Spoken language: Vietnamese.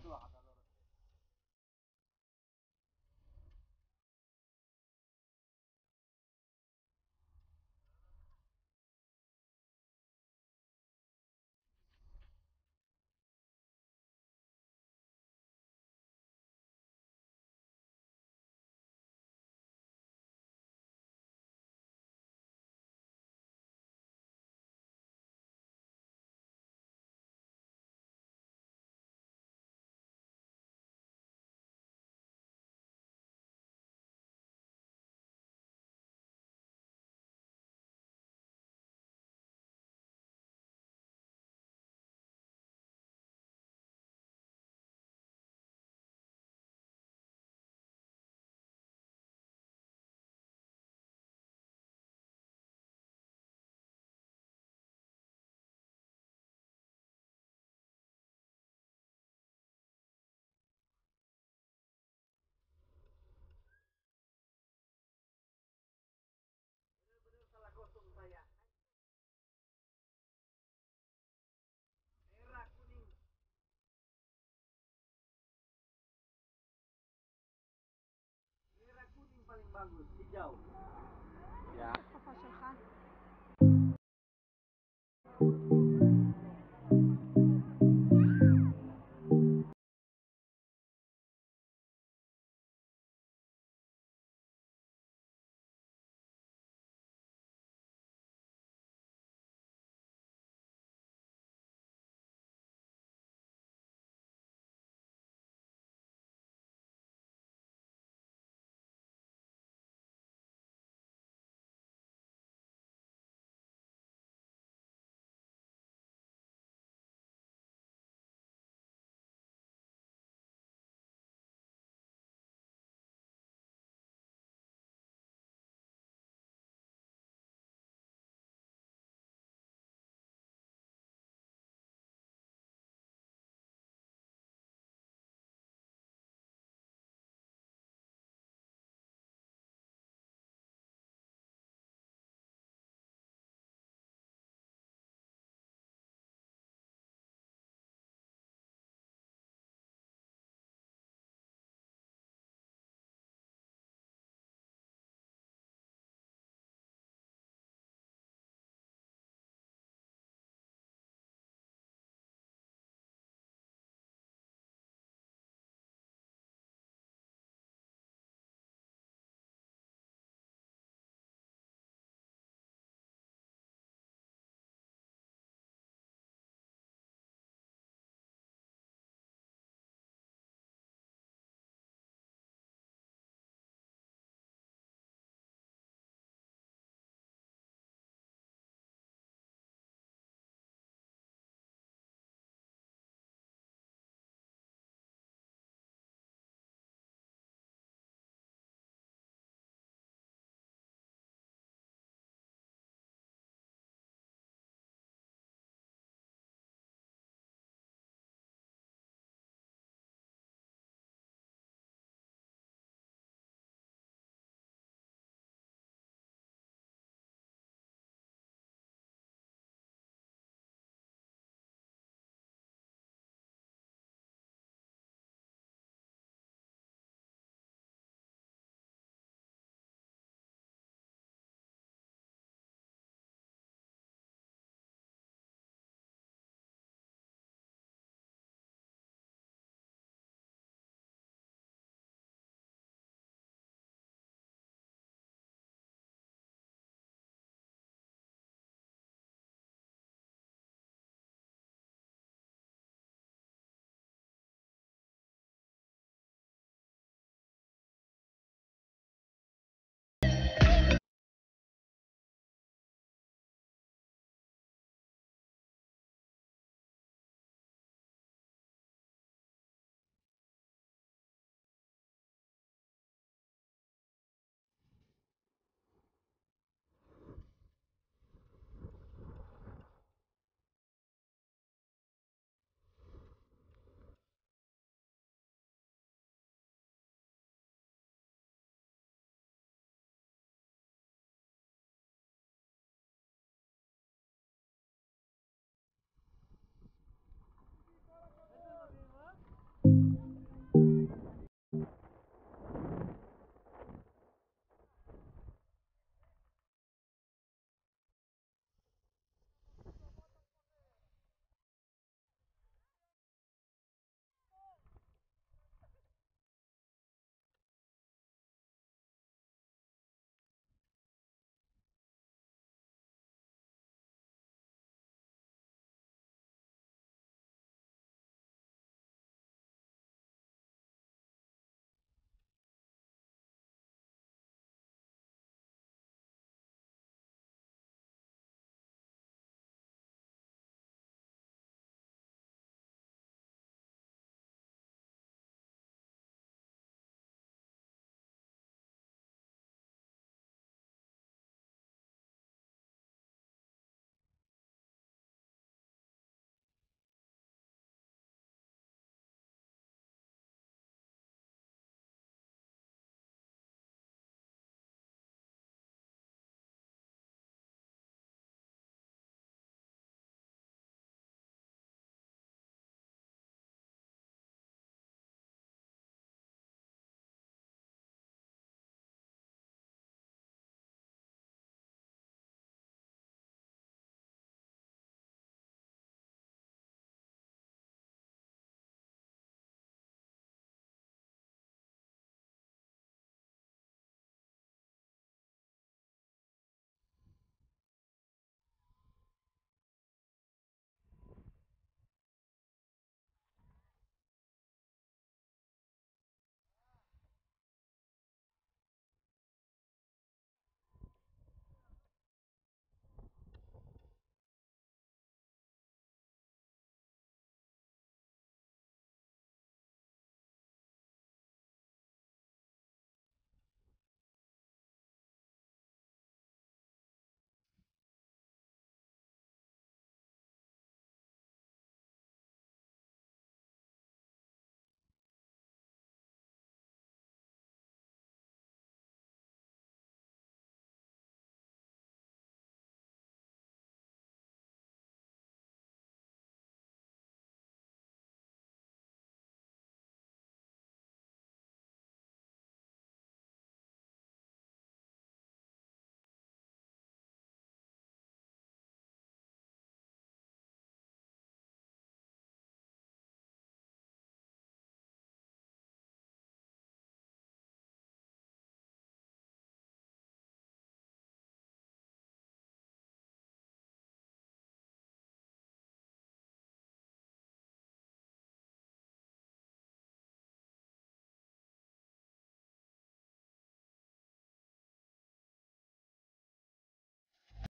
안 좋아. Bagus hijau Ya. Apa, Sultan?